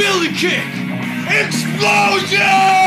Billy kick. Explosion!